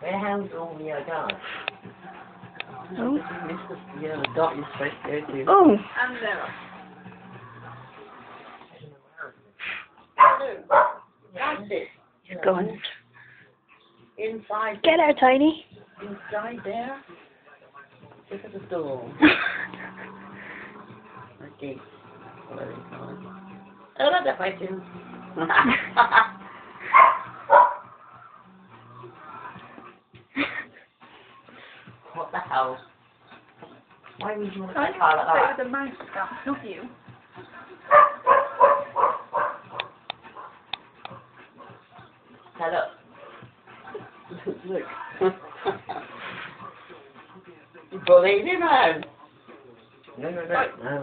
Where how's all the other guys? Oh. Missed the, you dot you're supposed to go to. Oh. And there. That's it. Go on. Inside, Get out, Tiny. inside there. Look at the door. Okay. Whatever you call it. Oh, that's a question. what the hell? Why would you want to I play a car like that? with the mouse stuff, not you. Now look. look. you bullied him out. No, no, no. no.